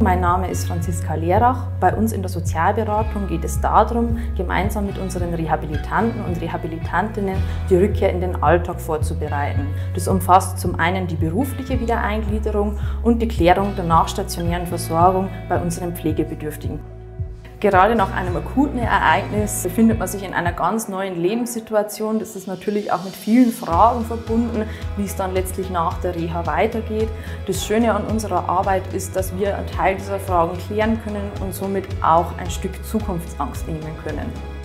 Mein Name ist Franziska Lehrach. Bei uns in der Sozialberatung geht es darum, gemeinsam mit unseren Rehabilitanten und Rehabilitantinnen die Rückkehr in den Alltag vorzubereiten. Das umfasst zum einen die berufliche Wiedereingliederung und die Klärung der nachstationären Versorgung bei unseren Pflegebedürftigen. Gerade nach einem akuten Ereignis befindet man sich in einer ganz neuen Lebenssituation. Das ist natürlich auch mit vielen Fragen verbunden, wie es dann letztlich nach der Reha weitergeht. Das Schöne an unserer Arbeit ist, dass wir einen Teil dieser Fragen klären können und somit auch ein Stück Zukunftsangst nehmen können.